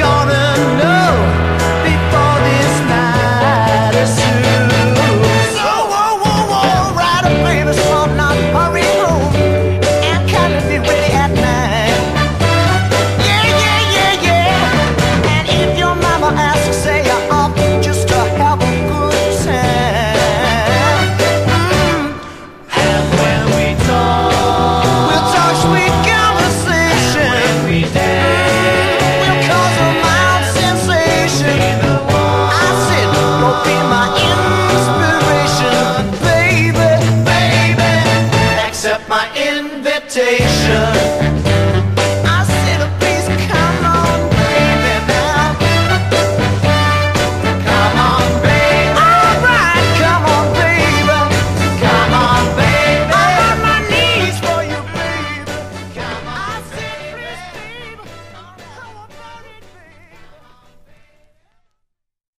gonna expectation.